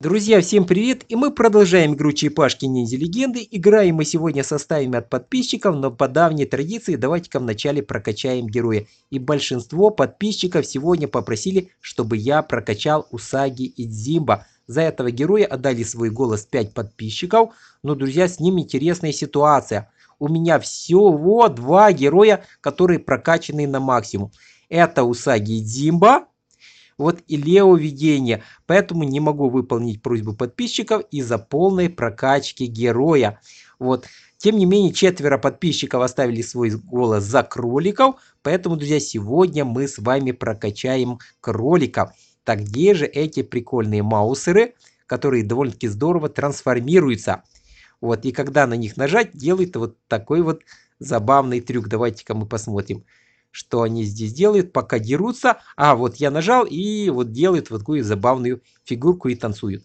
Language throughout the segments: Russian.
Друзья, всем привет! И мы продолжаем игру Черепашки Ниндзя Легенды. Играем мы сегодня составами от подписчиков, но по давней традиции давайте-ка вначале прокачаем героя. И большинство подписчиков сегодня попросили, чтобы я прокачал Усаги и Дзимба. За этого героя отдали свой голос 5 подписчиков, но, друзья, с ним интересная ситуация. У меня всего два героя, которые прокачаны на максимум. Это Усаги и Дзимба вот и Лео видение. Поэтому не могу выполнить просьбу подписчиков из-за полной прокачки героя. Вот. Тем не менее, четверо подписчиков оставили свой голос за кроликов. Поэтому, друзья, сегодня мы с вами прокачаем кроликов. Так где же эти прикольные маусеры, которые довольно-таки здорово трансформируются? Вот, и когда на них нажать, делает вот такой вот забавный трюк. Давайте-ка мы посмотрим что они здесь делают, пока дерутся. А, вот я нажал и вот делают вот такую забавную фигурку и танцуют.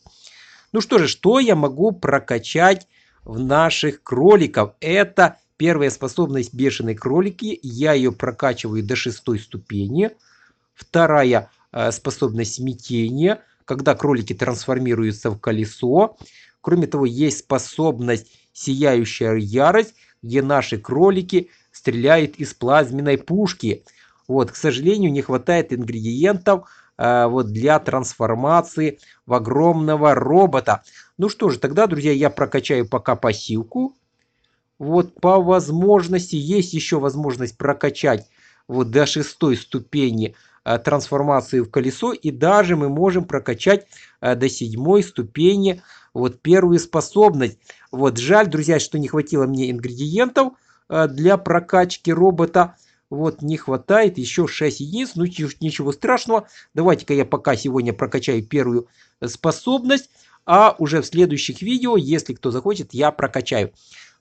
Ну что же, что я могу прокачать в наших кроликов? Это первая способность бешеной кролики. Я ее прокачиваю до шестой ступени. Вторая э, способность смятения, когда кролики трансформируются в колесо. Кроме того, есть способность сияющая ярость, где наши кролики стреляет из плазменной пушки. Вот, к сожалению, не хватает ингредиентов э, вот, для трансформации в огромного робота. Ну что же, тогда, друзья, я прокачаю пока пассивку. Вот по возможности, есть еще возможность прокачать вот до шестой ступени э, трансформации в колесо. И даже мы можем прокачать э, до седьмой ступени вот первую способность. Вот жаль, друзья, что не хватило мне ингредиентов. Э, для прокачки робота. Вот не хватает еще 6 единиц, ну ничего страшного. Давайте-ка я пока сегодня прокачаю первую способность, а уже в следующих видео, если кто захочет, я прокачаю.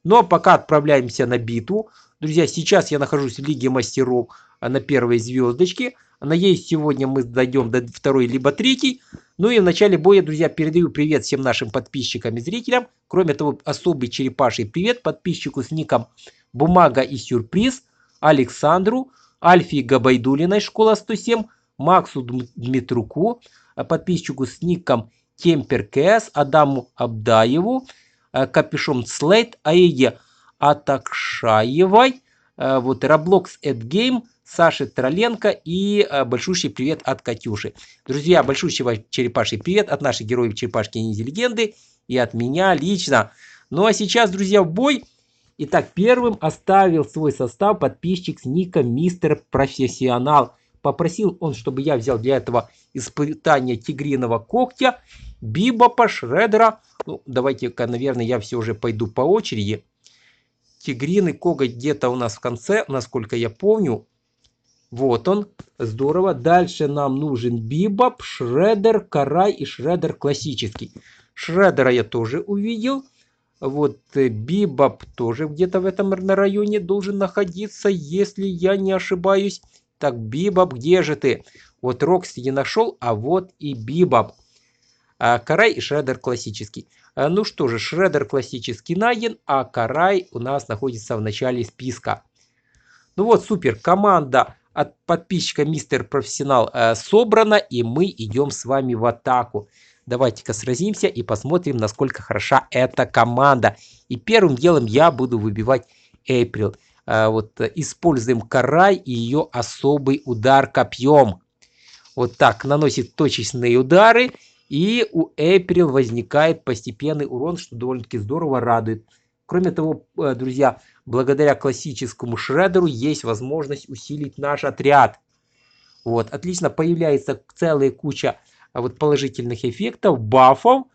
Но пока отправляемся на битву. Друзья, сейчас я нахожусь в Лиге Мастеров на первой звездочке. Надеюсь, сегодня мы дойдем до второй либо третьей. Ну и в начале боя, друзья, передаю привет всем нашим подписчикам и зрителям. Кроме того, особый черепаший привет подписчику с ником Бумага и сюрприз, Александру, Альфии Габайдулиной, школа 107, Максу Дмитруку, подписчику с ником Темпер КС, Адаму Абдаеву, Капюшон Слейт, Аиде Атакшаевой, вот Roblox Game, Саше Троленко и большущий привет от Катюши. Друзья, большущий черепаший привет от наших героев черепашки ниндзя легенды и от меня лично. Ну а сейчас, друзья, в бой Итак, первым оставил свой состав подписчик с ником Мистер Профессионал. Попросил он, чтобы я взял для этого испытания тигриного когтя, Бибопа, Шредера. Ну, давайте-ка, наверное, я все уже пойду по очереди. Тигриный коготь где-то у нас в конце, насколько я помню. Вот он, здорово. Дальше нам нужен Бибоп, Шредер, Карай и Шредер классический. Шредера я тоже увидел. Вот э, Бибоп тоже где-то в этом районе должен находиться, если я не ошибаюсь. Так, Бибоп, где же ты? Вот Рокстеди нашел, а вот и Бибоп. А, Карай и Шредер классический. А, ну что же, Шредер классический найден, а Карай у нас находится в начале списка. Ну вот, супер, команда от подписчика Мистер Профессионал э, собрана, и мы идем с вами в атаку. Давайте-ка сразимся и посмотрим, насколько хороша эта команда. И первым делом я буду выбивать Эйприл. А, вот используем Карай и ее особый удар копьем. Вот так наносит точечные удары. И у Эйприл возникает постепенный урон, что довольно-таки здорово радует. Кроме того, э, друзья, благодаря классическому шредеру есть возможность усилить наш отряд. Вот, отлично, появляется целая куча вот положительных эффектов, бафов.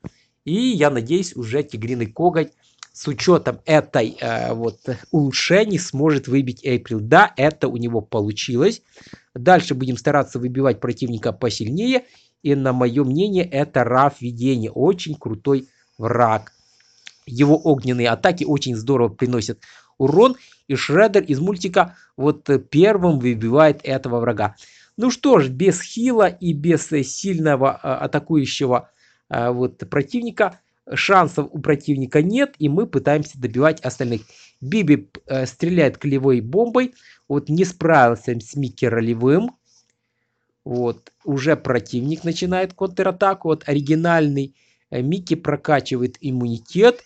И я надеюсь, уже тигриный коготь с учетом этой э, вот улучшений сможет выбить Эйприл. Да, это у него получилось. Дальше будем стараться выбивать противника посильнее. И на мое мнение, это Раф Видение. Очень крутой враг. Его огненные атаки очень здорово приносят урон. И Шредер из мультика вот первым выбивает этого врага. Ну что ж, без хила и без э, сильного а, атакующего а, вот, противника шансов у противника нет, и мы пытаемся добивать остальных. Биби э, стреляет клевой бомбой, вот не справился с Микки ролевым. Вот, уже противник начинает контратаку. Вот оригинальный Э, Микки прокачивает иммунитет,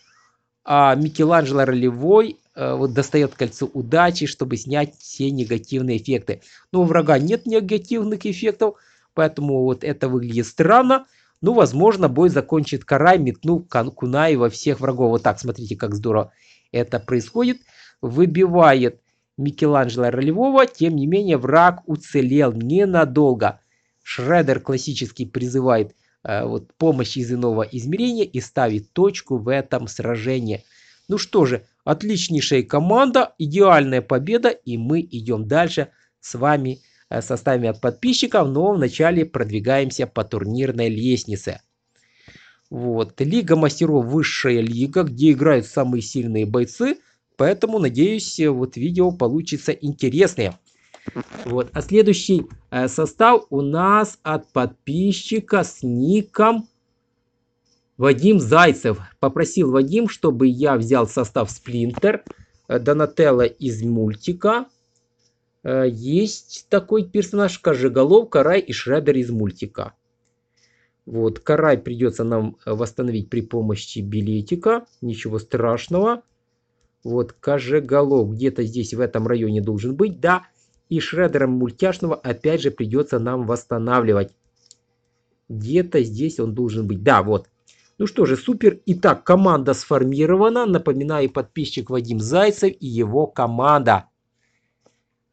а Микеланджело ролевой вот достает кольцо удачи, чтобы снять все негативные эффекты. Но у врага нет негативных эффектов, поэтому вот это выглядит странно. Ну, возможно, бой закончит Карай, метнув Кунай во всех врагов. Вот так, смотрите, как здорово это происходит. Выбивает Микеланджело ролевого, тем не менее враг уцелел ненадолго. Шредер классический призывает э, вот, помощь из иного измерения и ставит точку в этом сражении. Ну что же, отличнейшая команда, идеальная победа, и мы идем дальше с вами э, составами от подписчиков, но вначале продвигаемся по турнирной лестнице. Вот, Лига мастеров высшая лига, где играют самые сильные бойцы, поэтому надеюсь, вот видео получится интересное. Вот. А следующий э, состав у нас от подписчика с ником Вадим Зайцев. Попросил Вадим, чтобы я взял состав Сплинтер, э, Донателло из мультика. Э, есть такой персонаж Кожеголов, Карай и Шредер из мультика. Вот, Карай придется нам восстановить при помощи билетика. Ничего страшного. Вот, Кожеголов где-то здесь в этом районе должен быть. Да, и шредером мультяшного опять же придется нам восстанавливать. Где-то здесь он должен быть. Да, вот. Ну что же, супер. Итак, команда сформирована. Напоминаю, подписчик Вадим Зайцев и его команда.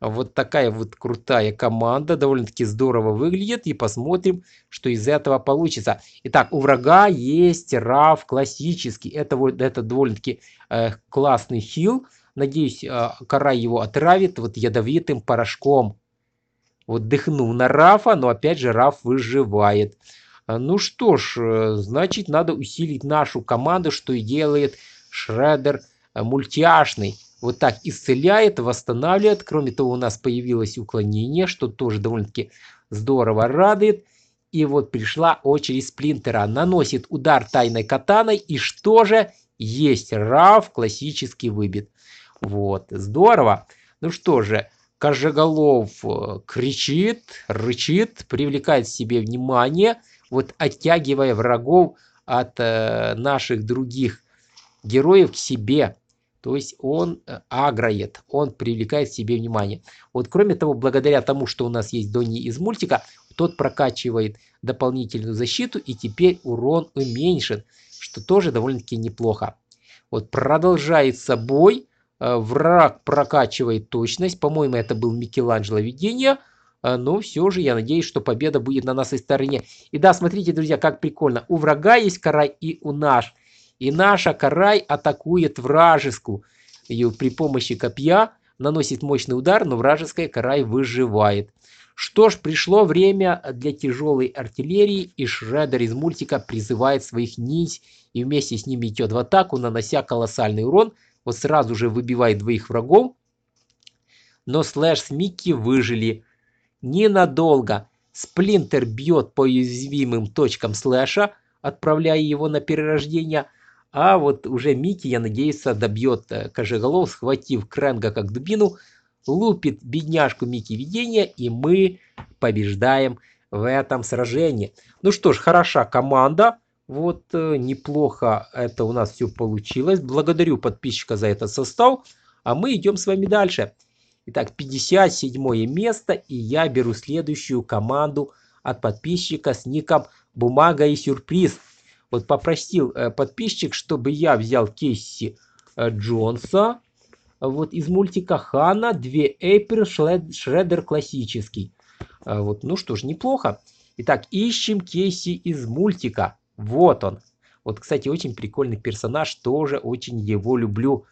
Вот такая вот крутая команда. Довольно-таки здорово выглядит. И посмотрим, что из этого получится. Итак, у врага есть РАФ классический. Это, вот, это довольно-таки э, классный хил. Надеюсь, а, кора его отравит вот ядовитым порошком. Вот дыхнул на Рафа, но опять же Раф выживает. А, ну что ж, э, значит надо усилить нашу команду, что и делает Шредер э, мультяшный. Вот так исцеляет, восстанавливает. Кроме того, у нас появилось уклонение, что тоже довольно-таки здорово радует. И вот пришла очередь Сплинтера. Наносит удар тайной катаной. И что же? Есть Раф классический выбит. Вот, здорово. Ну что же, Кожеголов э, кричит, рычит, привлекает к себе внимание, вот оттягивая врагов от э, наших других героев к себе. То есть он э, агроет, он привлекает к себе внимание. Вот кроме того, благодаря тому, что у нас есть Донни из мультика, тот прокачивает дополнительную защиту и теперь урон уменьшен, что тоже довольно-таки неплохо. Вот продолжается бой. Э, враг прокачивает точность. По-моему, это был Микеланджело видение. Э, но все же я надеюсь, что победа будет на нашей стороне. И да, смотрите, друзья, как прикольно. У врага есть карай и у наш. И наша карай атакует вражескую. Ее при помощи копья наносит мощный удар, но вражеская карай выживает. Что ж, пришло время для тяжелой артиллерии, и Шредер из мультика призывает своих ниндзь и вместе с ними идет в атаку, нанося колоссальный урон – вот сразу же выбивает двоих врагов. Но Слэш с Микки выжили. Ненадолго. Сплинтер бьет по уязвимым точкам Слэша, отправляя его на перерождение. А вот уже Микки, я надеюсь, добьет э, Кожеголов, схватив Кренга как дубину, лупит бедняжку Микки видения, и мы побеждаем в этом сражении. Ну что ж, хороша команда. Вот э, неплохо это у нас все получилось. Благодарю подписчика за этот состав. А мы идем с вами дальше. Итак, 57 место. И я беру следующую команду от подписчика с ником Бумага и Сюрприз. Вот попросил э, подписчик, чтобы я взял Кейси э, Джонса. Вот из мультика Хана 2 Эйприл Шредер классический. Вот, ну что ж, неплохо. Итак, ищем Кейси из мультика. Вот он. Вот, кстати, очень прикольный персонаж, тоже очень его люблю.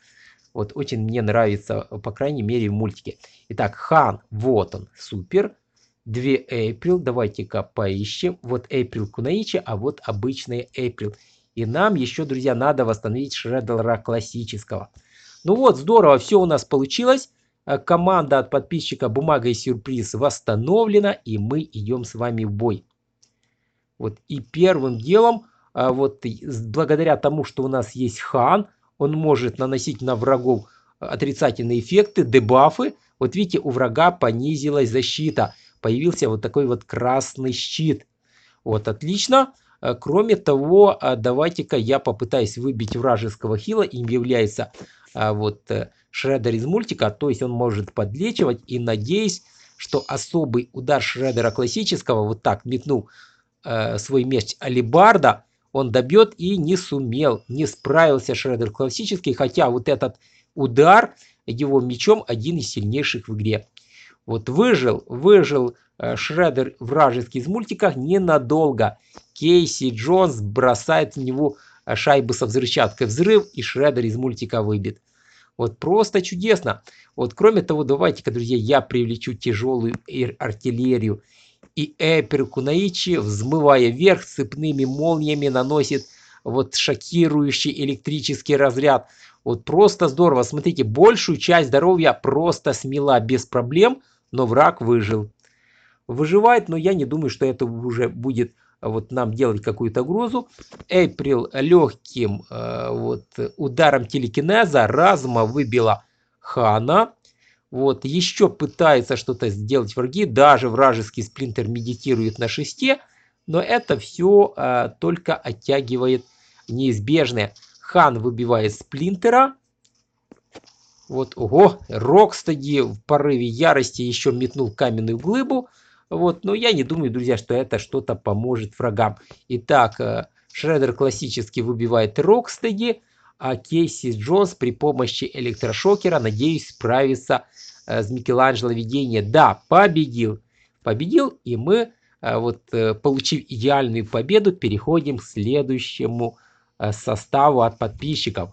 Вот очень мне нравится, по крайней мере, в мультике. Итак, Хан, вот он, супер. Две Эйприл, давайте-ка поищем. Вот Эйприл Кунаичи, а вот обычные Эйприл. И нам еще, друзья, надо восстановить Шреддлера классического. Ну вот, здорово, все у нас получилось. Э, команда от подписчика «Бумага и сюрприз» восстановлена, и мы идем с вами в бой. Вот, и первым делом, а, вот, благодаря тому, что у нас есть хан, он может наносить на врагов отрицательные эффекты, дебафы. Вот видите, у врага понизилась защита. Появился вот такой вот красный щит. Вот, отлично. Э, кроме того, э, давайте-ка я попытаюсь выбить вражеского хила. Им является э, вот Шредер из мультика, то есть он может подлечивать. И надеюсь, что особый удар Шредера классического, вот так метнул свой меч Алибарда, он добьет и не сумел, не справился Шредер классический, хотя вот этот удар его мечом один из сильнейших в игре. Вот выжил, выжил Э, Шредер вражеский из мультиках ненадолго. Кейси Джонс бросает в него э, шайбу со взрывчаткой. Взрыв и Шредер из мультика выбит. Вот просто чудесно. Вот кроме того, давайте-ка, друзья, я привлечу тяжелую артиллерию. И Эпер Кунаичи, взмывая вверх, цепными молниями наносит вот шокирующий электрический разряд. Вот просто здорово. Смотрите, большую часть здоровья просто смела без проблем, но враг выжил выживает, но я не думаю, что это уже будет э, вот нам делать какую-то угрозу. Эйприл легким э, вот, ударом телекинеза разума выбила Хана. Вот, еще пытается что-то сделать враги, даже вражеский сплинтер медитирует на шесте, но это все э, только оттягивает неизбежное. Хан выбивает сплинтера. Вот, ого, Рокстеди в порыве ярости еще метнул каменную глыбу. Вот, но я не думаю, друзья, что это что-то поможет врагам. Итак, э, Шредер классический выбивает Рокстеди, а Кейси Джонс при помощи электрошокера, надеюсь, справится э, с Микеланджело Видение. Да, победил. Победил, и мы, э, вот, получив идеальную победу, переходим к следующему составу от подписчиков.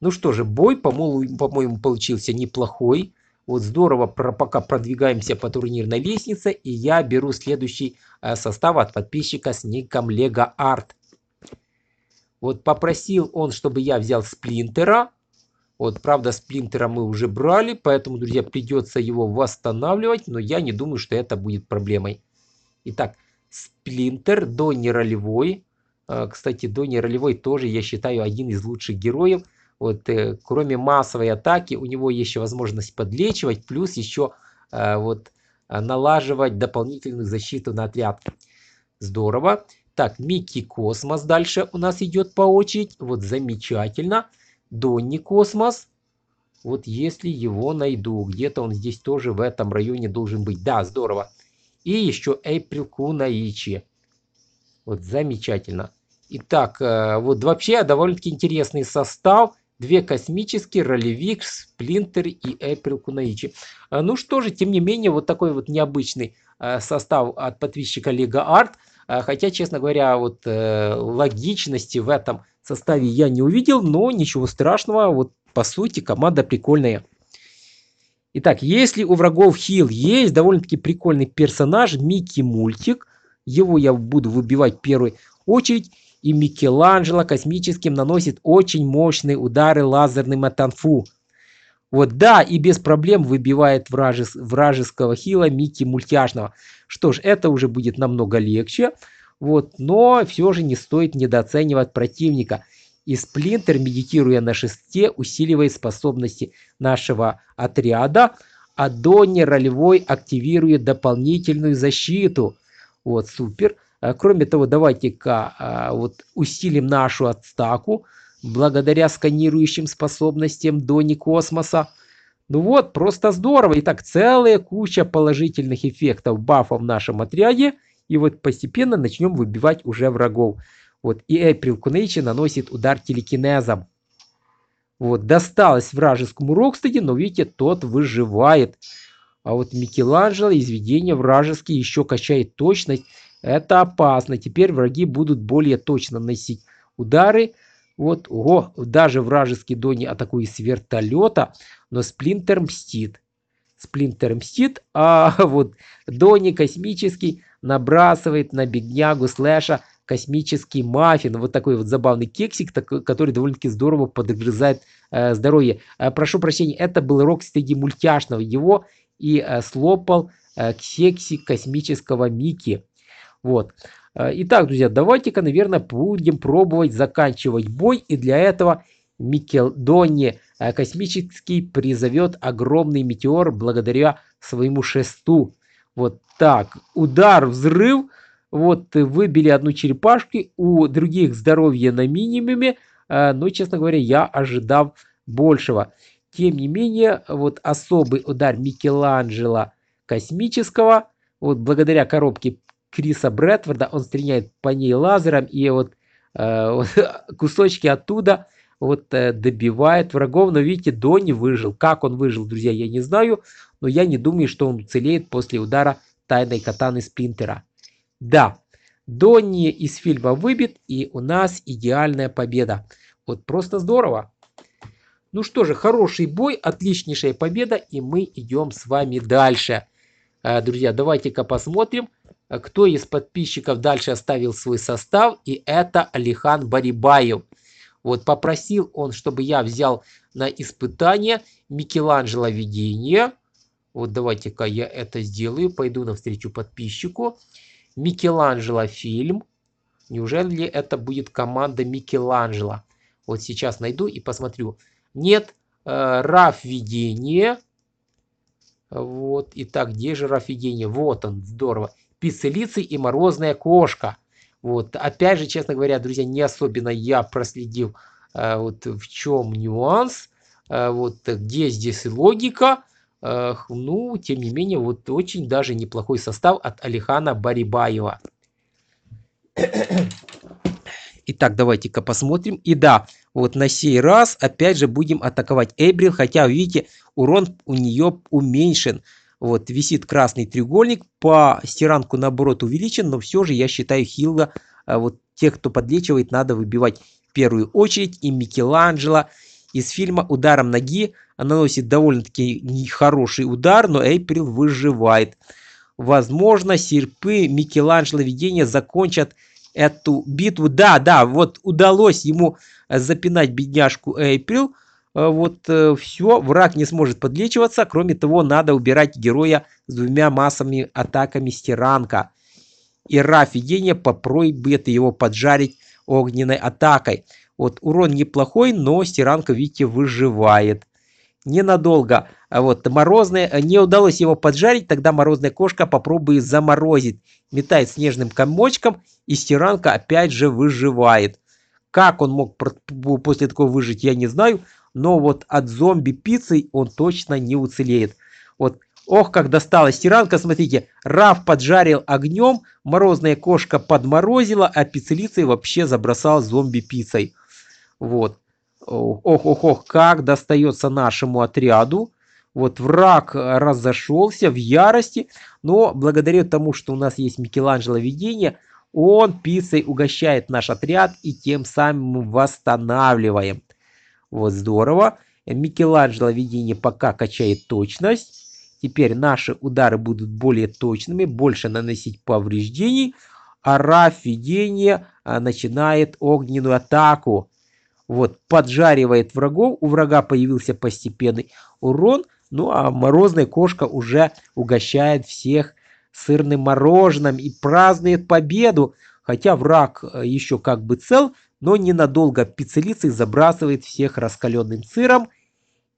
Ну что же, бой, по-моему, получился неплохой. Вот здорово пока продвигаемся по турнирной лестнице. И я беру следующий э, состав от подписчика с ником Lego Art. Вот попросил он, чтобы я взял Сплинтера. Вот, правда, Сплинтера мы уже брали, поэтому, друзья, придется его восстанавливать, но я не думаю, что это будет проблемой. Итак, Сплинтер, Донни Ролевой. Э, кстати, Донни Ролевой тоже, я считаю, один из лучших героев – вот, э, кроме массовой атаки, у него есть еще возможность подлечивать, плюс еще э, вот, налаживать дополнительную защиту на отряд. Здорово. Так, Майки Космос дальше у нас идет по очередь. Вот замечательно. Донни Космос. Вот если его найду, где-то он здесь тоже в этом районе должен быть. Да, здорово. И еще Эйприл Кунаичи. Вот замечательно. Итак, э, вот вообще довольно-таки интересный состав две космические, ролевик, сплинтер и Эприл Кунаичи. А, ну что же, тем не менее, вот такой вот необычный а, состав от подписчика Лего Арт. А, хотя, честно говоря, вот э, логичности в этом составе я не увидел, но ничего страшного, вот по сути команда прикольная. Итак, если у врагов хил есть довольно-таки прикольный персонаж, Микки Мультик, его я буду выбивать в первую очередь и Микеланджело космическим наносит очень мощные удары лазерным атанфу. Вот да, и без проблем выбивает вражес, вражеского хила Микки мультяшного. Что ж, это уже будет намного легче. Вот, но все же не стоит недооценивать противника. И Сплинтер, медитируя на шесте, усиливает способности нашего отряда, а Донни ролевой активирует дополнительную защиту. Вот, супер. Э, кроме того, давайте-ка а, вот усилим нашу отстаку благодаря сканирующим способностям Дони Космоса. Ну вот, просто здорово. Итак, целая куча положительных эффектов бафов в нашем отряде. И вот постепенно начнем выбивать уже врагов. Вот, и Эприл Кунейчи наносит удар телекинезом. Вот, досталось вражескому Рокстеди, но видите, тот выживает. А вот Микеланджело изведение вражеские еще качает точность это опасно. Теперь враги будут более точно наносить удары. Вот, ого, даже вражеский Дони атакует с вертолета, но Сплинтер мстит. Сплинтер мстит, а вот Дони космический набрасывает на беднягу Слэша космический маффин. Вот такой вот забавный кексик, который довольно-таки здорово подгрызает э, здоровье. Э, прошу прощения, это был рок среди мультяшного. Его и э, слопал э, кексик космического Микки. Вот. Э, итак, друзья, давайте-ка, наверное, будем пробовать заканчивать бой. И для этого Микелдони э, космический призовет огромный метеор благодаря своему шесту. Вот так. Удар, взрыв. Вот выбили одну черепашку, у других здоровье на минимуме, но, честно говоря, я ожидал большего. Тем не менее, вот особый удар Микеланджело космического, вот благодаря коробке Криса Брэдфорда, он стреляет по ней лазером, и вот, э, кусочки оттуда вот э, добивает врагов. Но видите, Донни выжил. Как он выжил, друзья, я не знаю, но я не думаю, что он уцелеет после удара тайной катаны Сплинтера. Да, Донни из фильма выбит, и у нас идеальная победа. Вот просто здорово. Ну что же, хороший бой, отличнейшая победа, и мы идем с вами дальше. Э, друзья, давайте-ка посмотрим, кто из подписчиков дальше оставил свой состав, и это Алихан Барибаев. Вот попросил он, чтобы я взял на испытание Микеланджело видение. Вот давайте-ка я это сделаю, пойду навстречу подписчику. Микеланджело фильм. Неужели это будет команда Микеланджело? Вот сейчас найду и посмотрю. Нет, э, раф видение. Вот, итак, где же раф видение? Вот он, здорово. Пиццелицей и морозная кошка. Вот, опять же, честно говоря, друзья, не особенно я проследил, э, вот в чем нюанс, э, вот где здесь логика. Ну, тем не менее, вот очень даже неплохой состав от Алихана Барибаева. Итак, давайте-ка посмотрим. И да, вот на сей раз опять же будем атаковать Эйбрил, хотя, видите, урон у нее уменьшен. Вот, висит красный треугольник, по стиранку наоборот увеличен, но все же я считаю Хилга, а вот тех, кто подлечивает, надо выбивать в первую очередь. И Микеланджело из фильма «Ударом ноги» наносит довольно-таки нехороший удар, но Эйприл выживает. Возможно, серпы Микеланджело видения закончат эту битву. Да, да, вот удалось ему э, запинать бедняжку Эйприл. Э, вот э, все, враг не сможет подлечиваться. Кроме того, надо убирать героя с двумя массами атаками Стиранка. И Раф видение попробует его поджарить огненной атакой. Вот урон неплохой, но Стиранка, видите, выживает. Ненадолго. А вот морозная, не удалось его поджарить, тогда морозная кошка попробует заморозить. Метает снежным комочком и Стиранка опять же выживает. Как он мог после такого выжить, я не знаю. Но вот от зомби-пиццы он точно не уцелеет. Вот, ох, как досталась Стиранка, смотрите. Раф поджарил огнем, морозная кошка подморозила, а пиццелицей вообще забросал зомби-пиццей. Вот. Ох, ох, ох, как достается нашему отряду. Вот враг разошелся в ярости, но благодаря тому, что у нас есть Микеланджело видение, он пиццей угощает наш отряд и тем самым восстанавливаем. Вот здорово. Микеланджело видение пока качает точность. Теперь наши удары будут более точными, больше наносить повреждений. А Раф видение а, начинает огненную атаку. Вот, поджаривает врагов. У врага появился постепенный урон. Ну а морозная кошка уже угощает всех сырным мороженым и празднует победу, хотя враг э, еще как бы цел, но ненадолго пиццелицей забрасывает всех раскаленным сыром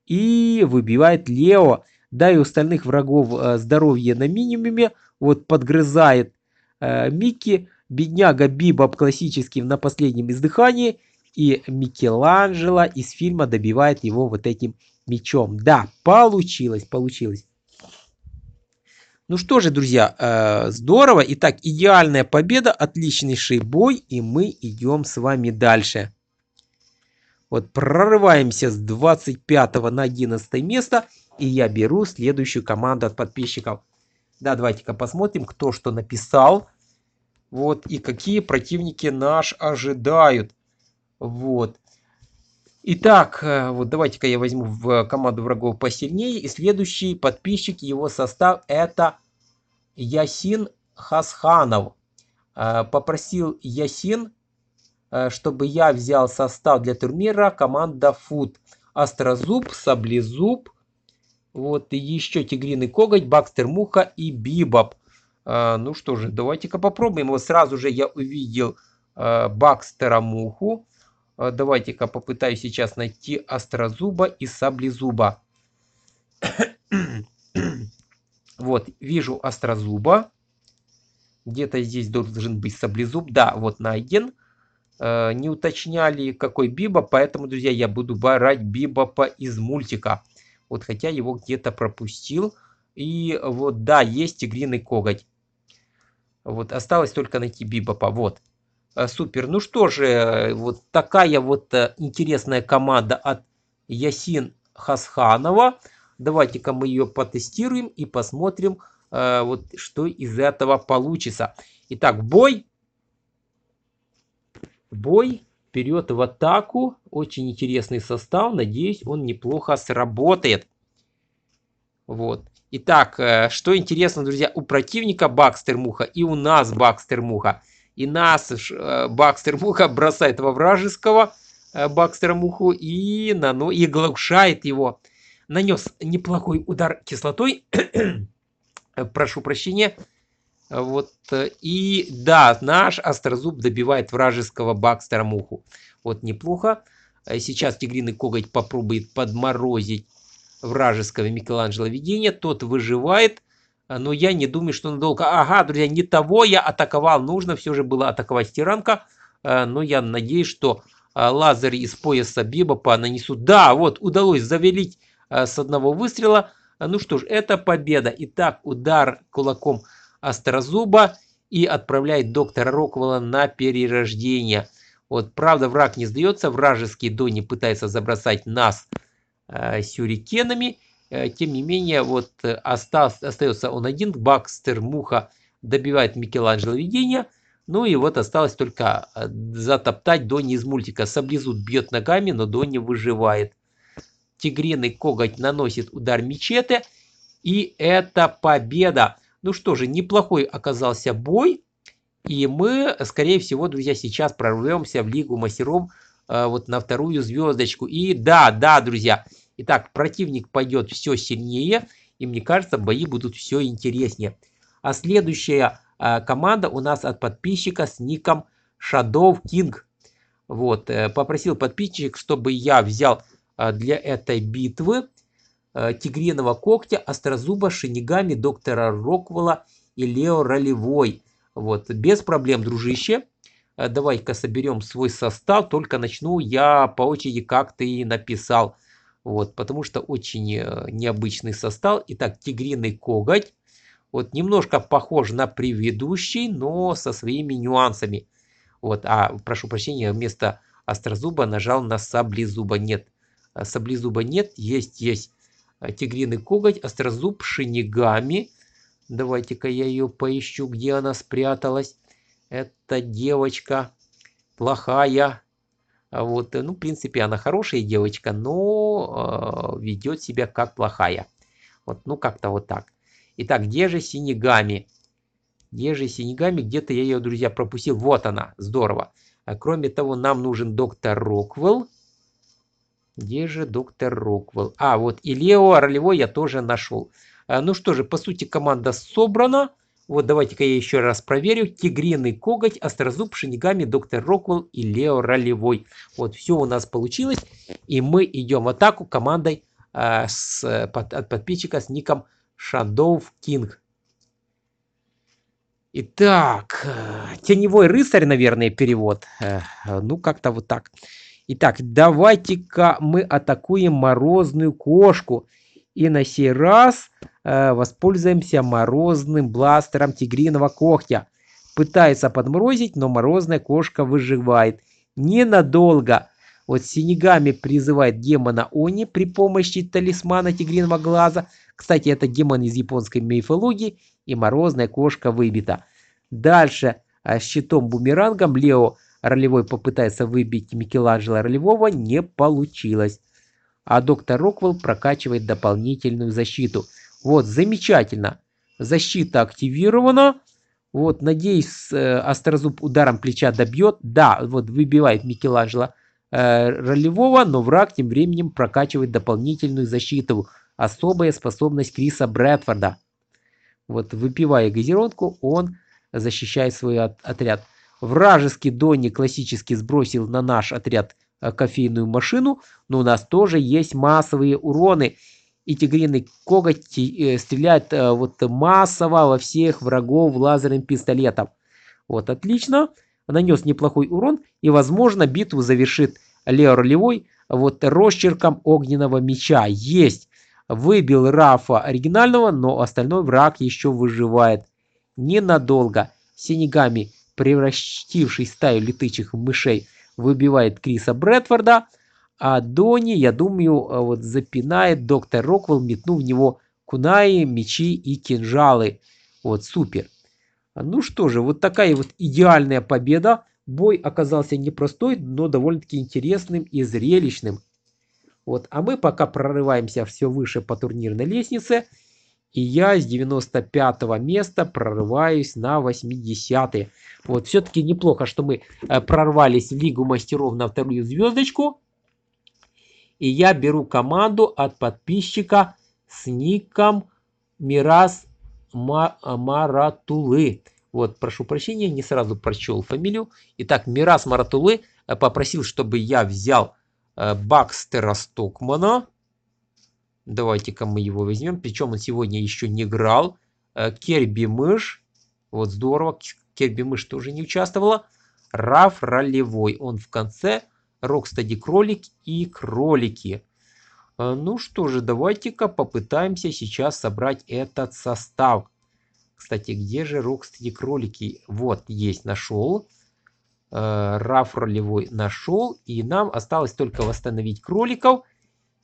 и выбивает Лео. Да и у остальных врагов э, здоровье на минимуме, вот подгрызает э, Микки, бедняга Бибоп классический на последнем издыхании, и Микеланджело из фильма добивает его вот этим мечом. Да, получилось, получилось. Ну что же, друзья, э, здорово. Итак, идеальная победа, отличнейший бой, и мы идем с вами дальше. Вот прорываемся с 25 на 11 место, и я беру следующую команду от подписчиков. Да, давайте-ка посмотрим, кто что написал. Вот, и какие противники наш ожидают. Вот. Итак, э, вот давайте-ка я возьму в команду врагов посильнее. И следующий подписчик, его состав это Ясин Хасханов. Э, попросил Ясин, э, чтобы я взял состав для турнира команда Фут. Острозуб, Саблезуб, вот и еще Тигриный Коготь, Бакстер Муха и Бибоп. Ну что же, давайте-ка попробуем. Вот сразу же я увидел Бакстера Муху. А, давайте-ка попытаюсь сейчас найти острозуба и саблезуба. вот, вижу острозуба. Где-то здесь должен быть саблезуб. Да, вот найден. Э, не уточняли, какой Биба, поэтому, друзья, я буду брать Бибопа из мультика. Вот, хотя его где-то пропустил. И вот, да, есть тигриный коготь. Вот, осталось только найти Бибопа. Вот. Э, супер. Ну что же, э, вот такая вот интересная команда от Ясин Хасханова. Давайте-ка мы ее потестируем и посмотрим, вот что из этого получится. Итак, бой бой, вперед в атаку. Очень интересный состав. Надеюсь, он неплохо сработает. Вот. Итак, э, что интересно, друзья, у противника Бакстер Муха и у нас Бакстер Муха. И нас э, Бакстер Муха бросает во вражеского э, Бакстера Муху и, нано... и глушает его. Нанес неплохой удар кислотой. Прошу прощения. Вот, э, и да, наш острозуб добивает вражеского Бакстера муху. Вот неплохо. Э, сейчас тигриный коготь попробует подморозить вражеского Микеланджело видения. Тот выживает. Э, но я не думаю, что надолго. Ага, друзья, не того я атаковал. Нужно все же было атаковать Тиранка. Но я надеюсь, что лазеры из пояса Бибопа нанесут. Да, вот, удалось завелить с одного выстрела. Ну что ж, это победа. Итак, удар кулаком Острозуба и отправляет доктора Роквелла на перерождение. Вот, правда, враг не сдается, вражеский Донни пытается забросать нас э, сюрикенами. Э, тем не менее, вот э, остался, остается он один. Бакстер Муха добивает Микеланджело видения. Ну и вот осталось только э, затоптать Донни из мультика. Саблезут бьет ногами, но Донни выживает. Тигриный коготь наносит удар мечеты. И это победа. Ну что же, неплохой оказался бой. И мы, скорее всего, друзья, сейчас прорвемся в Лигу мастеров э, вот на вторую звездочку. И да, да, друзья. Итак, противник пойдет все сильнее. И мне кажется, бои будут все интереснее. А следующая э, команда у нас от подписчика с ником Shadow King. Вот, э, попросил подписчик, чтобы я взял э, для этой битвы Э, тигриного когтя, острозуба, шинигами, доктора Роквелла и Лео Ролевой. Вот, без проблем, дружище. Э, давай-ка соберем свой состав. Только начну я по очереди, как ты написал. Вот, потому что очень э, необычный состав. Итак, тигриный коготь. Вот, немножко похож на предыдущий, но со своими нюансами. Вот, а, прошу прощения, вместо острозуба нажал на саблезуба. Нет, саблезуба нет, есть, есть Э, тигриный коготь, острозуб, шинигами. Давайте-ка я ее поищу, где она спряталась. Это девочка плохая. А вот, э, ну, в принципе, она хорошая девочка, но э, ведет себя как плохая. Вот, ну, как-то вот так. Итак, где же Синегами? Где же Синегами? Где-то я ее, друзья, пропустил. Вот она, здорово. А кроме того, нам нужен доктор Роквелл. Где же доктор Роквелл? А, вот и Лео ролевой я тоже нашел. А, ну что же, по сути команда собрана. Вот давайте-ка я еще раз проверю. Тигриный коготь, острозуб, шинигами, доктор Роквелл и Лео ролевой. Вот все у нас получилось. И мы идем в атаку командой э, с, под, от подписчика с ником Shadow King. Итак, э, теневой рыцарь, наверное, перевод. Э, ну, как-то вот так. Итак, давайте-ка мы атакуем морозную кошку. И на сей раз э, воспользуемся морозным бластером тигриного когтя. Пытается подморозить, но морозная кошка выживает. Ненадолго. Вот Синегами призывает демона Они при помощи талисмана тигриного глаза. Кстати, это демон из японской мифологии. И морозная кошка выбита. Дальше э, щитом-бумерангом Лео Ролевой попытается выбить Микеланджело Ролевого, не получилось. А доктор Роквелл прокачивает дополнительную защиту. Вот, замечательно. Защита активирована. Вот, надеюсь, э, Острозуб ударом плеча добьет. Да, вот выбивает Микеланджело э, ролевого, но враг тем временем прокачивает дополнительную защиту. Особая способность Криса Брэдфорда. Вот, выпивая газировку, он защищает свой от, отряд. Вражеский Донни классически сбросил на наш отряд кофейную машину, но у нас тоже есть массовые уроны. и тигриный коготь э, стреляет э, вот массово во всех врагов лазерным пистолетом. Вот, отлично. Нанес неплохой урон. И, возможно, битву завершит Лео Ролевой вот росчерком огненного меча. Есть. Выбил Рафа оригинального, но остальной враг еще выживает. Ненадолго. Синегами, превративший стаю летучих мышей, выбивает Криса Брэдфорда. А Дони, я думаю, э, вот запинает доктор Роквелл, метнув в него кунаи, мечи и кинжалы. Вот, супер. Ну что же, вот такая вот идеальная победа. Бой оказался непростой, но довольно-таки интересным и зрелищным. Вот, а мы пока прорываемся все выше по турнирной лестнице. И я с 95 места прорываюсь на 80 -е. Вот, все-таки неплохо, что мы э, прорвались в Лигу мастеров на вторую звездочку. И я беру команду от подписчика с ником Мирас Маратулы. Вот, прошу прощения, не сразу прочел фамилию. Итак, Мирас Маратулы э, попросил, чтобы я взял э, Бакстера Стокмана. Давайте-ка мы его возьмем. Причем он сегодня еще не играл. Э, Керби Мышь. Вот здорово. Керби Мышь тоже не участвовала. Раф Ролевой. Он в конце. Рокстеди Кролик и Кролики. Ну что же, давайте-ка попытаемся сейчас собрать этот состав. Кстати, где же Рокстеди кролики? Вот, есть, нашел. Э, Раф ролевой нашел. И нам осталось только восстановить кроликов.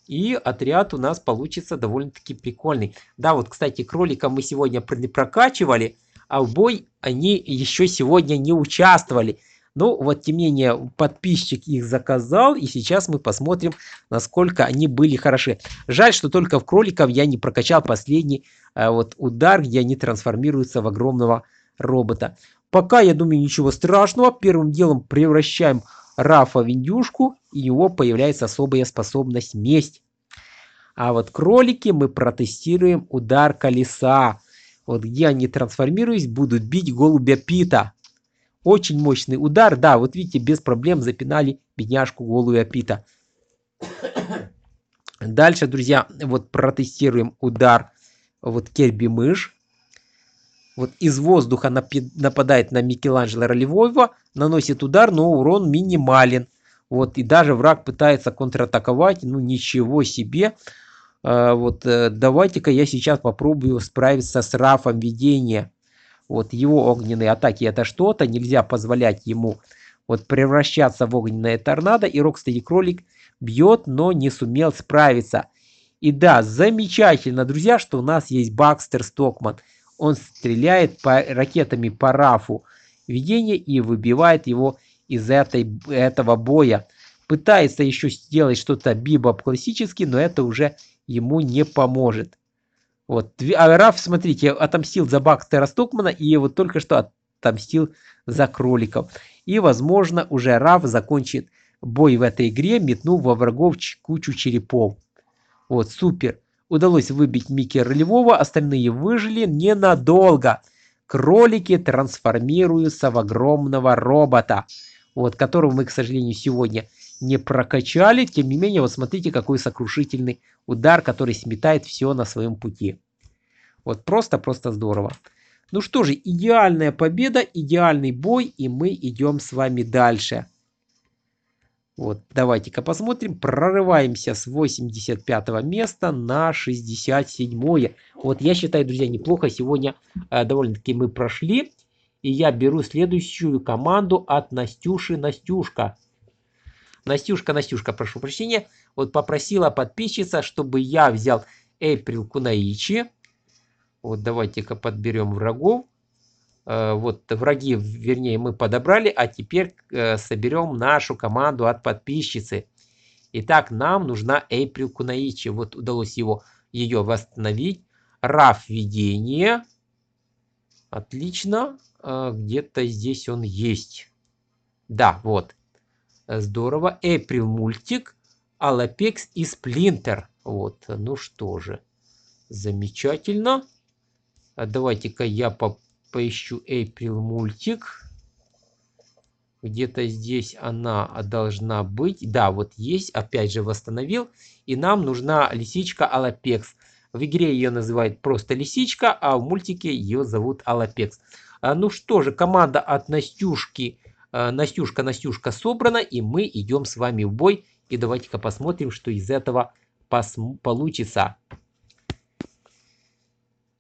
И отряд у нас получится довольно-таки прикольный. Да, вот, кстати, кроликов мы сегодня прокачивали. А в бой они еще сегодня не участвовали. Ну, вот, тем не менее, подписчик их заказал, и сейчас мы посмотрим, насколько они были хороши. Жаль, что только в кроликов я не прокачал последний а вот удар, где они трансформируются в огромного робота. Пока, я думаю, ничего страшного. Первым делом превращаем Рафа в и у него появляется особая способность месть. А вот кролики мы протестируем удар колеса. Вот где они трансформируясь, будут бить голубя Пита. Очень мощный удар. Да, вот видите, без проблем запинали бедняжку голую Пита. Дальше, друзья, вот протестируем удар вот Керби мышь. Вот из воздуха нападает на Микеланджело Ролевого, наносит удар, но урон минимален. Вот, и даже враг пытается контратаковать, ну ничего себе. А, вот, э, давайте-ка я сейчас попробую справиться с Рафом ведения. Вот его огненные атаки это что-то, нельзя позволять ему вот превращаться в огненное торнадо. И Рокстеди Кролик бьет, но не сумел справиться. И да, замечательно, друзья, что у нас есть Бакстер Стокман. Он стреляет по, ракетами по рафу видения и выбивает его из этой, этого боя. Пытается еще сделать что-то бибоп классический, но это уже ему не поможет. Вот. А Раф, смотрите, отомстил за Бакстера Стокмана и вот только что отомстил за кроликов. И, возможно, уже Раф закончит бой в этой игре, метнув во врагов кучу черепов. Вот, супер. Удалось выбить Микки ролевого, остальные выжили ненадолго. Кролики трансформируются в огромного робота, вот, которого мы, к сожалению, сегодня не прокачали. Тем не менее, вот смотрите, какой сокрушительный удар, который сметает все на своем пути. Вот просто-просто здорово. Ну что же, идеальная победа, идеальный бой, и мы идем с вами дальше. Вот, давайте-ка посмотрим. Прорываемся с 85 места на 67. -е. Вот я считаю, друзья, неплохо сегодня э, довольно-таки мы прошли. И я беру следующую команду от Настюши Настюшка. Настюшка, Настюшка, прошу прощения. Вот попросила подписчица, чтобы я взял Эйприл Кунаичи. Вот давайте-ка подберем врагов. Э, вот враги, вернее, мы подобрали, а теперь э, соберем нашу команду от подписчицы. Итак, нам нужна Эйприл Кунаичи. Вот удалось его, ее восстановить. Раф ведение. Отлично. Э, где-то здесь он есть. Да, вот. Здорово. Эйприл мультик. Алапекс и Сплинтер. Вот, ну что же. Замечательно. Давайте-ка я по поищу April мультик. Где-то здесь она должна быть. Да, вот есть. Опять же восстановил. И нам нужна лисичка Алапекс. В игре ее называют просто лисичка, а в мультике ее зовут Алапекс. А, ну что же, команда от Настюшки, а, Настюшка, Настюшка собрана, и мы идем с вами в бой. И давайте-ка посмотрим, что из этого получится.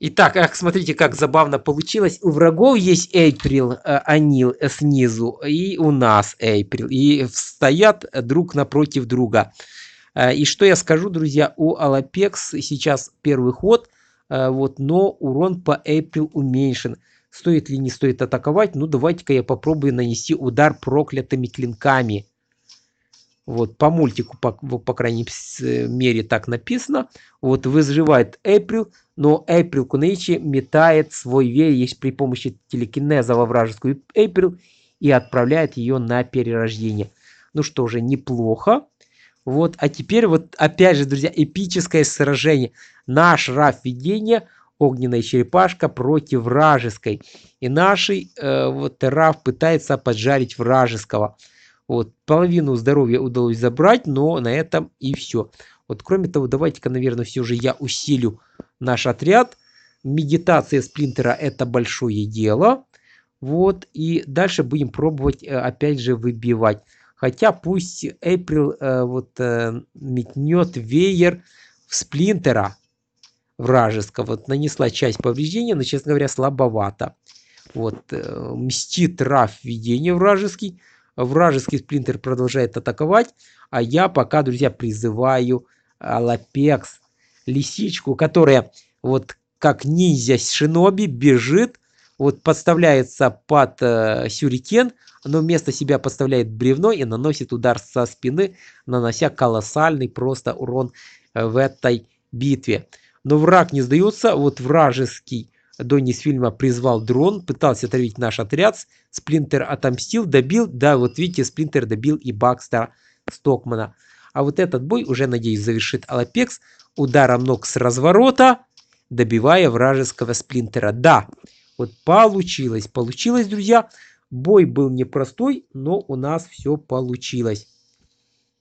Итак, ах, смотрите, как забавно получилось. У врагов есть Эйприл, э, Анил э, снизу, и у нас Эйприл. И стоят друг напротив друга. Э, и что я скажу, друзья, у Алапекс сейчас первый ход, вот, но урон по Эйприл уменьшен. Стоит ли не стоит атаковать? Ну, давайте-ка я попробую нанести удар проклятыми клинками. Вот, по мультику, по, по крайней мере, так написано. Вот, выживает Эприл, но Эприл Кунейчи метает свой веер при помощи телекинеза во вражескую Эприл и отправляет ее на перерождение. Ну что же, неплохо. Вот, а теперь вот опять же, друзья, эпическое сражение. Наш раф видения, огненная черепашка против вражеской. И наш э, вот раф пытается поджарить вражеского. Вот, половину здоровья удалось забрать, но на этом и все. Вот, кроме того, давайте-ка, наверное, все же я усилю наш отряд. Медитация сплинтера это большое дело. Вот, и дальше будем пробовать, э, опять же, выбивать. Хотя пусть Эйприл э, вот э, метнет веер в сплинтера вражеского. Вот, нанесла часть повреждения, но, честно говоря, слабовато. Вот, мстит раф видения вражеский вражеский сплинтер продолжает атаковать, а я пока, друзья, призываю Лапекс, лисичку, которая вот как ниндзя шиноби бежит, вот подставляется под э, сюрикен, но вместо себя подставляет бревно и наносит удар со спины, нанося колоссальный просто урон э, в этой битве. Но враг не сдается, вот вражеский Донни из фильма призвал дрон, пытался отравить наш отряд. Сплинтер отомстил, добил. Да, вот видите, Сплинтер добил и Бакстера Стокмана. А вот этот бой уже, надеюсь, завершит Алапекс ударом ног с разворота, добивая вражеского Сплинтера. Да, вот получилось. Получилось, друзья. Бой был непростой, но у нас все получилось.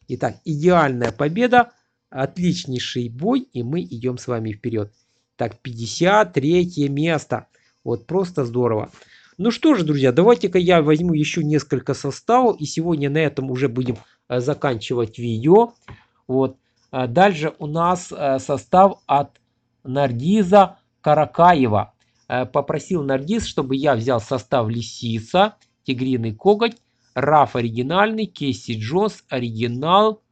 Итак, идеальная победа. Отличнейший бой, и мы идем с вами вперед. Так, 53 место. Вот просто здорово. Ну что же, друзья, давайте-ка я возьму еще несколько составов. И сегодня на этом уже будем заканчивать видео. Вот. А дальше у нас э, состав от Нардиза Каракаева. Э, попросил Нардиз, чтобы я взял состав Лисица, Тигриный Коготь, Раф оригинальный, Кейси Джонс оригинал,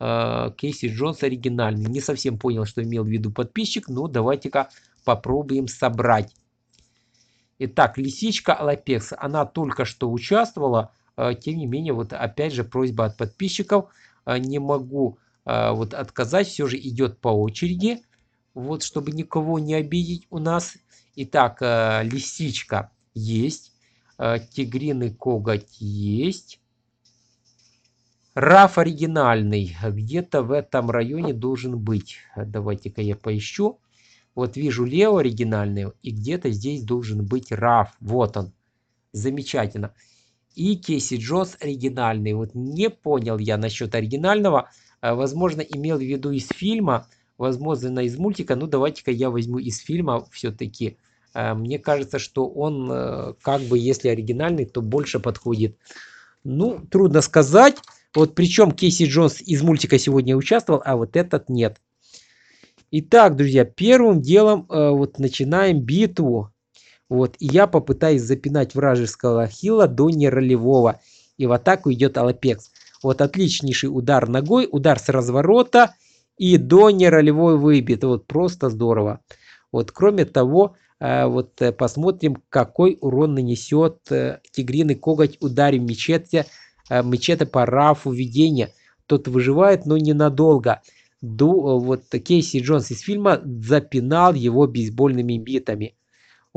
Э, Кейси Джонс оригинальный. Не совсем понял, что имел в виду подписчик, но давайте-ка попробуем собрать. Итак, лисичка Алапекс, она только что участвовала, э, тем не менее, вот опять же просьба от подписчиков, э, не могу вот отказать, все же идет по очереди, вот чтобы никого не обидеть у нас. Итак, лисичка есть, тигриный коготь есть, RAF оригинальный. Где-то в этом районе должен быть. Давайте-ка я поищу. Вот вижу Лео оригинальный. И где-то здесь должен быть RAF. Вот он. Замечательно. И Кейси Джонс оригинальный. Вот не понял я насчет оригинального. А, возможно, имел в виду из фильма. Возможно, из мультика. Ну, давайте-ка я возьму из фильма все-таки. А, мне кажется, что он, э, как бы, если оригинальный, то больше подходит. Ну, трудно сказать. Вот причем Кейси Джонс из мультика сегодня участвовал, а вот этот нет. Итак, друзья, первым делом э, вот начинаем битву. Вот, и я попытаюсь запинать вражеского хила до неролевого. И в атаку идет Алапекс. Вот отличнейший удар ногой, удар с разворота и до неролевой выбит. Вот просто здорово. Вот кроме того, э, вот э, посмотрим, какой урон нанесет э, тигриный коготь ударим мечете Э, мечеты по рафу видения. Тот выживает, но ненадолго. Ду, вот Кейси Джонс из фильма запинал его бейсбольными битами.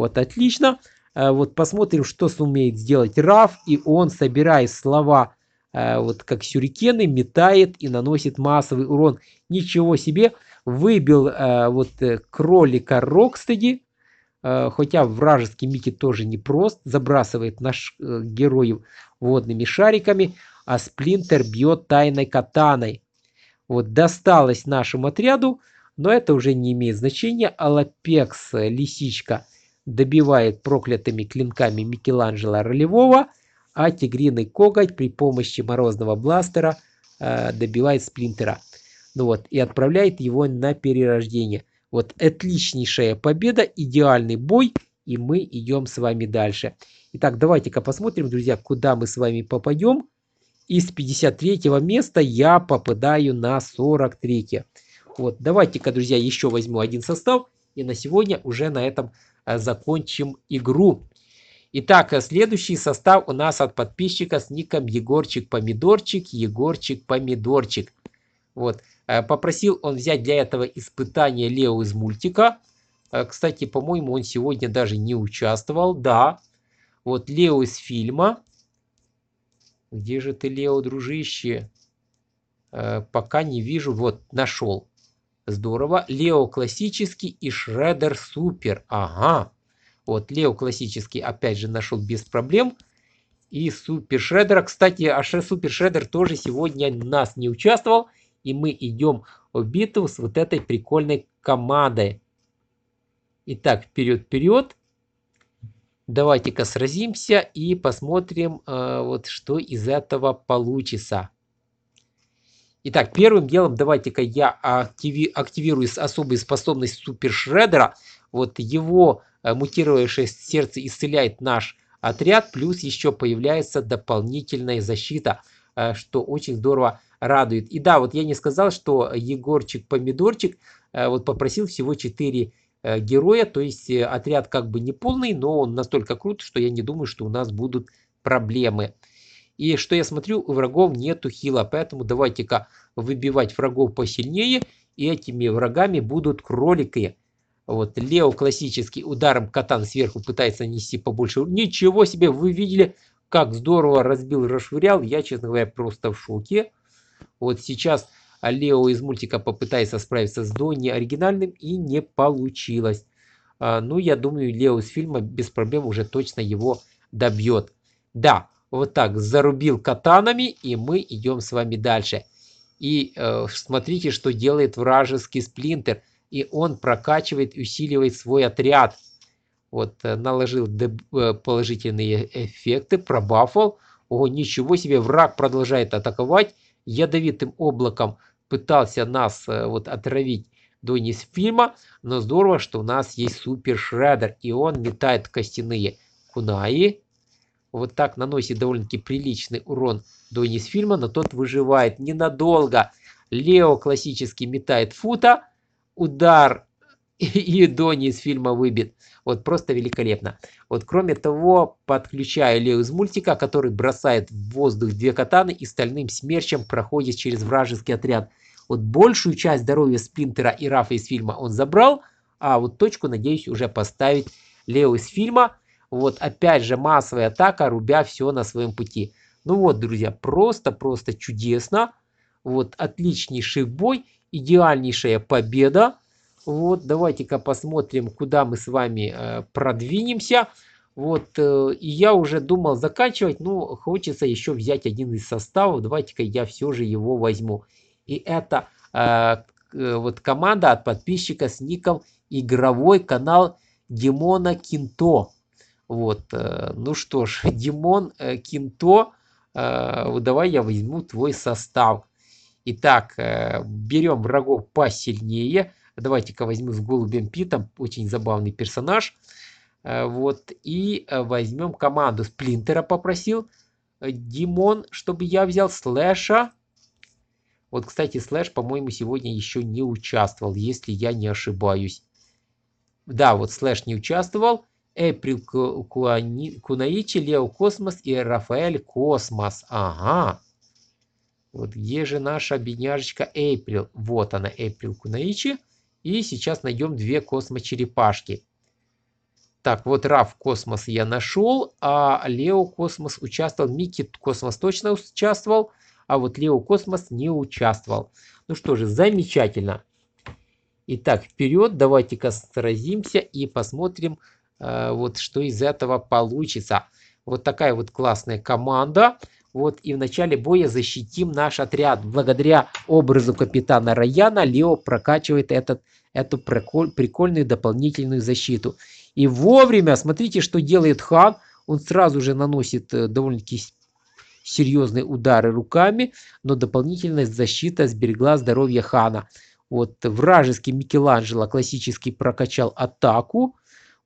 Вот отлично. Э, вот посмотрим, что сумеет сделать Раф. И он, собирая слова, вот как сюрикены, метает и наносит массовый урон. Ничего себе. Выбил вот кролика Рокстеди. Хотя вражеский Микки тоже непрост. Забрасывает наш героев водными шариками, а Сплинтер бьет тайной катаной. Вот досталось нашему отряду, но это уже не имеет значения. Алапекс, лисичка, добивает проклятыми клинками Микеланджело ролевого, а тигриный коготь при помощи морозного бластера э, добивает Сплинтера. Ну вот, и отправляет его на перерождение. Вот отличнейшая победа, идеальный бой, и мы идем с вами дальше. Итак, давайте-ка посмотрим, друзья, куда мы с вами попадем. Из 53 места я попадаю на 43. Вот, давайте-ка, друзья, еще возьму один состав. И на сегодня уже на этом закончим игру. Итак, следующий состав у нас от подписчика с ником Егорчик Помидорчик, Егорчик Помидорчик. Вот. Э, попросил он взять для этого испытания Лео из мультика. Э, кстати, по-моему, он сегодня даже не участвовал. Да. Вот Лео из фильма. Где же ты, Лео, дружище? Э, пока не вижу. Вот, нашел. Здорово. Лео классический и Шредер супер. Ага. Вот, Лео классический опять же нашел без проблем. И Супер Шредер. Кстати, а Супер Шредер тоже сегодня нас не участвовал и мы идем в битву с вот этой прикольной командой. Итак, вперед-вперед. Давайте-ка сразимся и посмотрим, э, вот что из этого получится. Итак, первым делом давайте-ка я активи активирую особую способность Супер Шредера. Вот его э, мутировавшее сердце исцеляет наш отряд, плюс еще появляется дополнительная защита, э, что очень здорово радует. И да, вот я не сказал, что Егорчик Помидорчик э, вот попросил всего 4 э, героя, то есть отряд как бы не полный, но он настолько крут, что я не думаю, что у нас будут проблемы. И что я смотрю, у врагов нету хила, поэтому давайте-ка выбивать врагов посильнее, и этими врагами будут кролики. Вот Лео классический ударом катан сверху пытается нанести побольше. Ничего себе, вы видели, как здорово разбил, расшвырял. Я, честно говоря, просто в шоке. Вот сейчас Лео из мультика попытается справиться с Донни оригинальным и не получилось. А, ну, я думаю, Лео из фильма без проблем уже точно его добьет. Да, вот так зарубил катанами, и мы идем с вами дальше. И э, смотрите, что делает вражеский сплинтер. И он прокачивает усиливает свой отряд. Вот, э, наложил э, положительные эффекты, пробафал. О, ничего себе, враг продолжает атаковать ядовитым облаком пытался нас э, вот отравить до фильма, но здорово, что у нас есть супер шредер, и он метает костяные кунаи. Вот так наносит довольно-таки приличный урон до низ фильма, но тот выживает ненадолго. Лео классический метает фута, удар и Дони из фильма выбит. Вот просто великолепно. Вот кроме того, подключаю Лео из мультика, который бросает в воздух две катаны и стальным смерчем проходит через вражеский отряд. Вот большую часть здоровья Сплинтера и Рафа из фильма он забрал, а вот точку, надеюсь, уже поставить Лео из фильма. Вот опять же массовая атака, рубя все на своем пути. Ну вот, друзья, просто-просто чудесно. Вот отличнейший бой, идеальнейшая победа. Вот, давайте-ка посмотрим, куда мы с вами э, продвинемся. Вот, э, и я уже думал заканчивать, но хочется еще взять один из составов. Давайте-ка я все же его возьму. И это э, э, вот команда от подписчика с ником игровой канал Димона Кинто. Вот, э, ну что ж, Димон э, Кинто, э, давай я возьму твой состав. Итак, берем врагов посильнее. Давайте-ка возьму с голубем Питом, очень забавный персонаж. Вот, и возьмем команду. Сплинтера попросил Димон, чтобы я взял Слэша. Вот, кстати, Слэш, по-моему, сегодня еще не участвовал, если я не ошибаюсь. Да, вот Слэш не участвовал. Эйприл Куноичи, Лео Космос и Рафаэль Космос. Ага. Вот где же наша бедняжечка Эйприл? Вот она, Эйприл Куноичи. И сейчас найдем две космочерепашки. Так, вот Раф Космос я нашел, а Лео Космос участвовал. Майки Космос точно участвовал, а вот Лео Космос не участвовал. Ну что же, замечательно. Итак, вперед, давайте-ка сразимся и посмотрим, вот что из этого получится. Вот такая вот классная команда. Вот и в начале боя защитим наш отряд. Благодаря образу капитана Райана Лео прокачивает этот, эту приколь, прикольную дополнительную защиту. И вовремя, смотрите, что делает Хан. Он сразу же наносит э, довольно-таки серьезные удары руками, но дополнительная защита сберегла здоровье Хана. Вот вражеский Микеланджело классический прокачал атаку.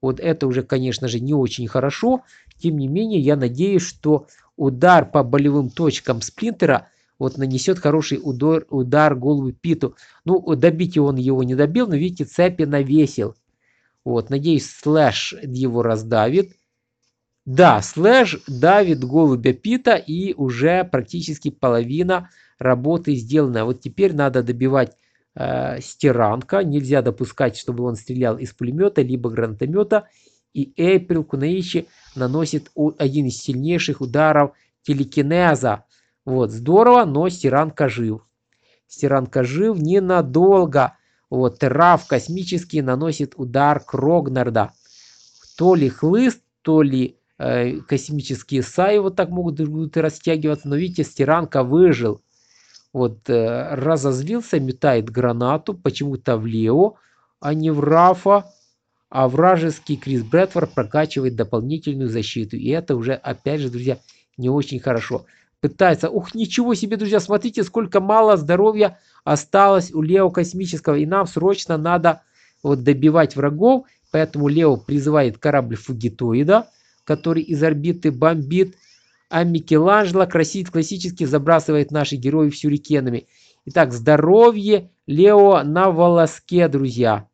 Вот это уже, конечно же, не очень хорошо. Тем не менее, я надеюсь, что удар по болевым точкам Сплинтера вот нанесет хороший удар, удар голову Питу. Ну, добить он его не добил, но видите, цепи навесил. Вот, надеюсь, слэш его раздавит. Да, слэш давит голубя Пита и уже практически половина работы сделана. Вот теперь надо добивать э, Стеранко. Нельзя допускать, чтобы он стрелял из пулемета либо гранатомета. И Эйприл Куноичи наносит один из сильнейших ударов телекинеза. Вот, здорово, но Стиранка жив. Стиранка жив ненадолго. Вот, Раф космический наносит удар Крогнарда. То ли хлыст, то ли э, космические саи вот так могут будут растягиваться. Но видите, Стиранка выжил. Вот, э, разозлился, метает гранату почему-то в Лео, а не в Рафа а вражеский Крис Брэдфорд прокачивает дополнительную защиту. И это уже, опять же, друзья, не очень хорошо. Пытается, ух, ничего себе, друзья, смотрите, сколько мало здоровья осталось у Лео Космического. И нам срочно надо вот добивать врагов. Поэтому Лео призывает корабль Фугитоида, который из орбиты бомбит. А Микеланджело классически забрасывает наших героев сюрикенами. Итак, здоровье Лео на волоске, друзья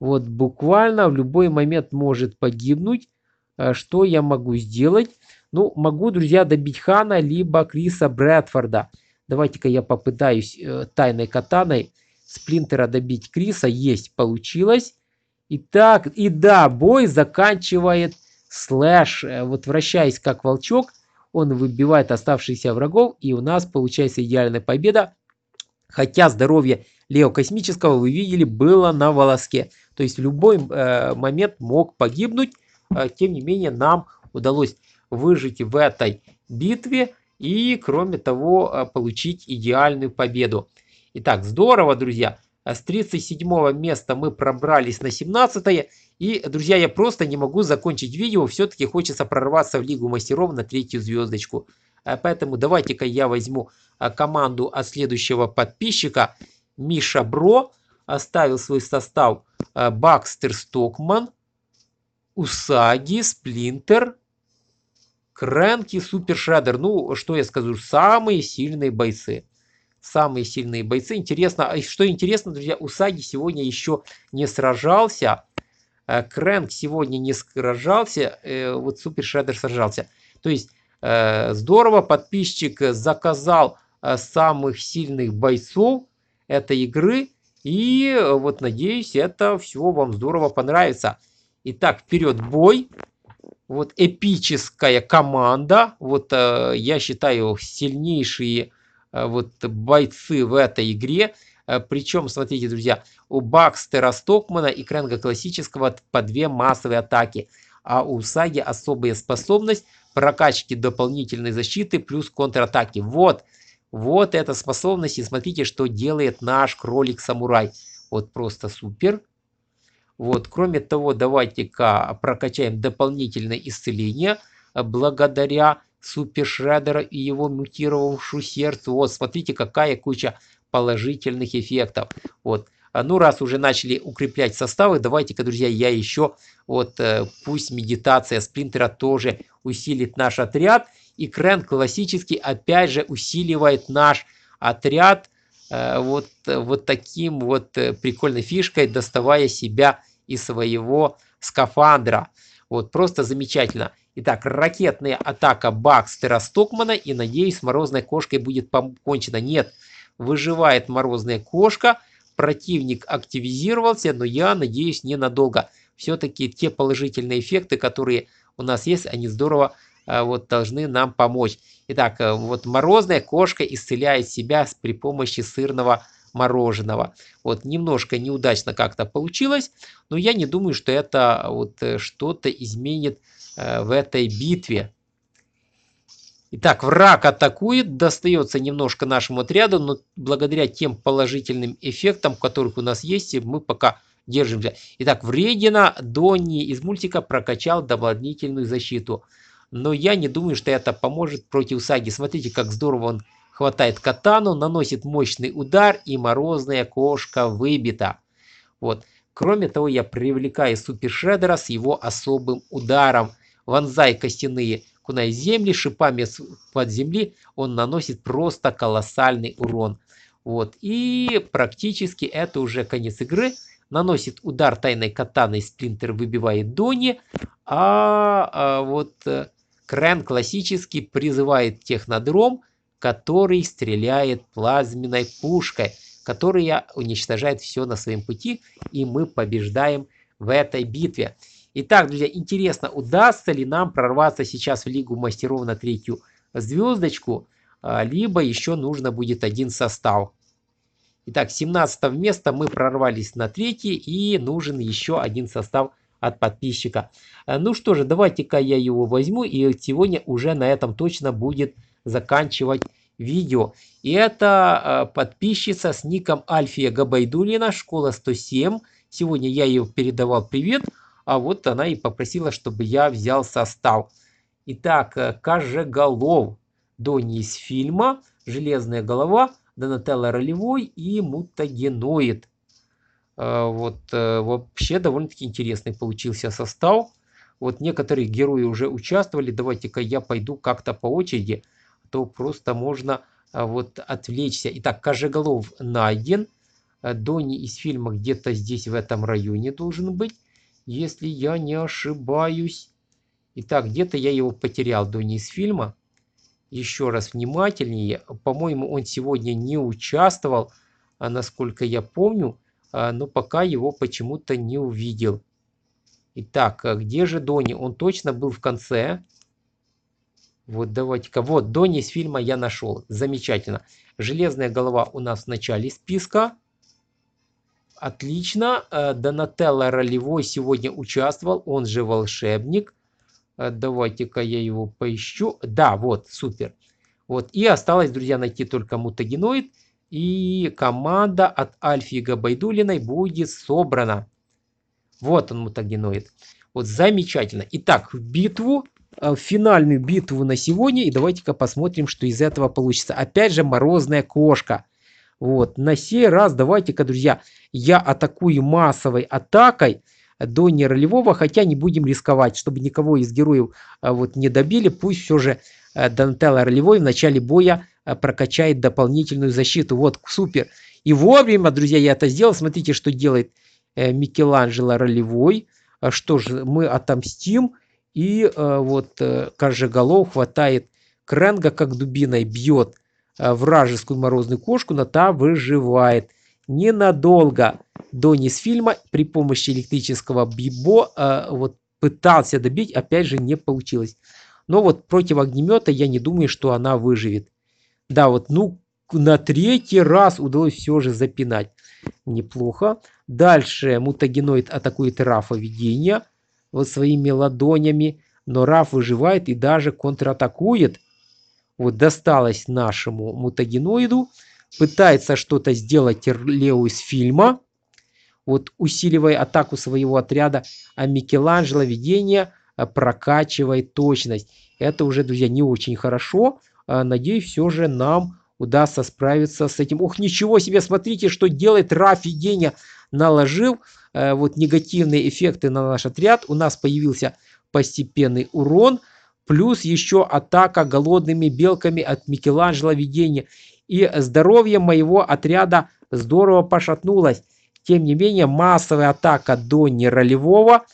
вот буквально в любой момент может погибнуть. Э, что я могу сделать? Ну, могу, друзья, добить Хана, либо Криса Брэдфорда. Давайте-ка я попытаюсь э, тайной катаной Сплинтера добить Криса. Есть, получилось. Итак, и да, бой заканчивает слэш. Э, вот вращаясь как волчок, он выбивает оставшихся врагов. И у нас получается идеальная победа. Хотя здоровье Лео Космического, вы видели, было на волоске. То есть в любой э, момент мог погибнуть. Э, тем не менее, нам удалось выжить в этой битве и, кроме того, э, получить идеальную победу. Итак, здорово, друзья. С 37 места мы пробрались на 17 и, друзья, я просто не могу закончить видео. Все-таки хочется прорваться в Лигу мастеров на третью звездочку. Поэтому давайте-ка я возьму команду от следующего подписчика. Миша Бро оставил свой состав Э, Бакстер Стокман, Усаги, Сплинтер, Крэнки, Супер Шреддер. Ну, что я скажу, самые сильные бойцы. Самые сильные бойцы. Интересно, а что интересно, друзья, Усаги сегодня еще не сражался. Э, Крэнк сегодня не сражался, э, вот Супер Шреддер сражался. То есть, здорово, подписчик заказал самых сильных бойцов этой игры. И э, вот надеюсь, это все вам здорово понравится. Итак, вперед бой. Вот эпическая команда. Вот э, я считаю сильнейшие э, вот бойцы в этой игре. Э, причем, смотрите, друзья, у Бакстера Стокмана и Кренга Классического по две массовые атаки. А у Саги особая способность прокачки дополнительной защиты плюс контратаки. Вот вот эта способность, и смотрите, что делает наш кролик-самурай. Вот просто супер. Вот, кроме того, давайте-ка прокачаем дополнительное исцеление благодаря Супер Шреддера и его мутировавшему сердцу. Вот, смотрите, какая куча положительных эффектов. Вот. А ну, раз уже начали укреплять составы, давайте-ка, друзья, я еще, вот, э, пусть медитация спринтера тоже усилит наш отряд. И Крен классический опять же усиливает наш отряд э, вот, вот таким вот э, прикольной фишкой, доставая себя из своего скафандра. Вот просто замечательно. Итак, ракетная атака Бакстера Стокмана. И надеюсь, морозной кошкой будет покончено. Нет, выживает морозная кошка. Противник активизировался, но я надеюсь ненадолго. Все-таки те положительные эффекты, которые у нас есть, они здорово а, вот должны нам помочь. Итак, э, вот морозная кошка исцеляет себя при помощи сырного мороженого. Вот немножко неудачно как-то получилось, но я не думаю, что это вот э, что-то изменит э, в этой битве. Итак, враг атакует, достается немножко нашему отряду, но благодаря тем положительным эффектам, которых у нас есть, мы пока держимся. Итак, Вредина Донни из мультика прокачал дополнительную защиту. Но я не думаю, что это поможет против Саги. Смотрите, как здорово он хватает катану, наносит мощный удар и морозная кошка выбита. Вот. Кроме того, я привлекаю Супер Шредера с его особым ударом. Вонзай костяные куная земли, шипами под земли он наносит просто колоссальный урон. Вот. И практически это уже конец игры. Наносит удар тайной катаной, сплинтер выбивает Дони, а, а вот э, Крен классически призывает технодром, который стреляет плазменной пушкой, которая уничтожает все на своем пути, и мы побеждаем в этой битве. Итак, друзья, интересно, удастся ли нам прорваться сейчас в Лигу мастеров на третью звездочку, а, либо еще нужно будет один состав. Итак, 17 место мы прорвались на третий и нужен еще один состав от подписчика. А, ну что же, давайте-ка я его возьму и сегодня уже на этом точно будет заканчивать видео. И это а, подписчица с ником Альфия Габайдулина, школа 107. Сегодня я ее передавал привет а вот она и попросила, чтобы я взял состав. Итак, э, Кажеголов, Дони из фильма, Железная голова, Донателло ролевой и Мутагеноид. Э, вот э, вообще довольно-таки интересный получился состав. Вот некоторые герои уже участвовали. Давайте-ка я пойду как-то по очереди, а то просто можно вот отвлечься. Итак, Кажеголов найден. Дони из фильма где-то здесь в этом районе должен быть если я не ошибаюсь. Итак, где-то я его потерял до из фильма. Еще раз внимательнее. По-моему, он сегодня не участвовал, а насколько я помню, а, но пока его почему-то не увидел. Итак, а где же Дони? Он точно был в конце. Вот давайте-ка. Вот, Дони из фильма я нашел. Замечательно. Железная голова у нас в начале списка. Отлично. Э, Донателло ролевой сегодня участвовал, он же волшебник. Э, давайте-ка я его поищу. Да, вот, супер. Вот, и осталось, друзья, найти только мутагеноид. И команда от Альфига Байдулиной будет собрана. Вот он, мутагеноид. Вот, замечательно. Итак, в битву, э, в финальную битву на сегодня. И давайте-ка посмотрим, что из этого получится. Опять же, морозная кошка. Вот, на сей раз давайте-ка, друзья, я атакую массовой атакой до неролевого, хотя не будем рисковать, чтобы никого из героев а, вот не добили. Пусть все же а, Дантелла ролевой в начале боя а, прокачает дополнительную защиту. Вот, супер. И вовремя, друзья, я это сделал. Смотрите, что делает э, Микеланджело ролевой. Что же, мы отомстим. И вот э, Кажеголов хватает Кренга как дубиной, бьет Э, вражескую морозную кошку, но та выживает. Ненадолго Донни с фильма при помощи электрического бибо э, вот пытался добить, опять же не получилось. Но вот против огнемета я не думаю, что она выживет. Да, вот ну на третий раз удалось все же запинать. Неплохо. Дальше мутагеноид атакует Рафа видения вот своими ладонями. Но Раф выживает и даже контратакует вот досталось нашему мутагеноиду, пытается что-то сделать Лео из фильма, вот усиливая атаку своего отряда, а Микеланджело видение а, прокачивает точность. Это уже, друзья, не очень хорошо. А, надеюсь, все же нам удастся справиться с этим. Ох, ничего себе, смотрите, что делает Раф видение. Наложил э, вот негативные эффекты на наш отряд. У нас появился постепенный урон плюс еще атака голодными белками от Микеланджело видения. И здоровье моего отряда здорово пошатнулось. Тем не менее, массовая атака до неролевого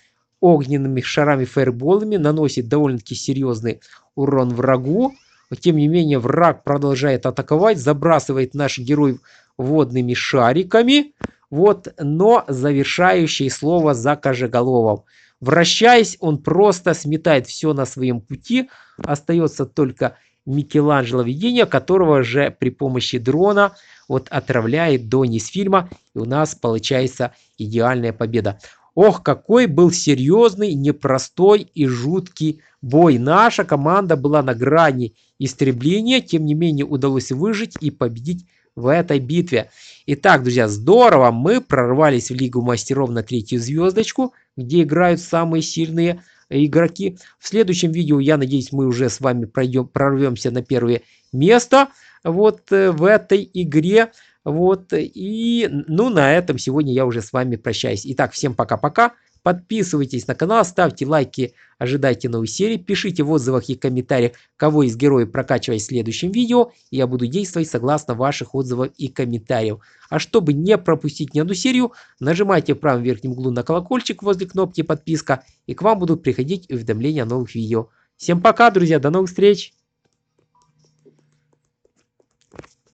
огненными шарами фаерболами наносит довольно-таки серьезный урон врагу. Тем не менее, враг продолжает атаковать, забрасывает наших героев водными шариками. Вот, но завершающее слово за Кожеголовом. Вращаясь, он просто сметает все на своем пути. Остается только Микеланджело видение, которого же при помощи дрона вот отравляет до низ фильма. И у нас получается идеальная победа. Ох, какой был серьезный, непростой и жуткий бой. Наша команда была на грани истребления, тем не менее удалось выжить и победить в этой битве. Итак, друзья, здорово, мы прорвались в Лигу мастеров на третью звездочку, где играют самые сильные игроки. В следующем видео, я надеюсь, мы уже с вами пройдем, прорвемся на первое место вот э, в этой игре. Вот, и, ну, на этом сегодня я уже с вами прощаюсь. Итак, всем пока-пока. Подписывайтесь на канал, ставьте лайки, ожидайте новой серии, пишите в отзывах и комментариях, кого из героев прокачивать в следующем видео, я буду действовать согласно ваших отзывов и комментариев. А чтобы не пропустить ни одну серию, нажимайте в правом верхнем углу на колокольчик возле кнопки подписка, и к вам будут приходить уведомления о новых видео. Всем пока, друзья, до новых встреч!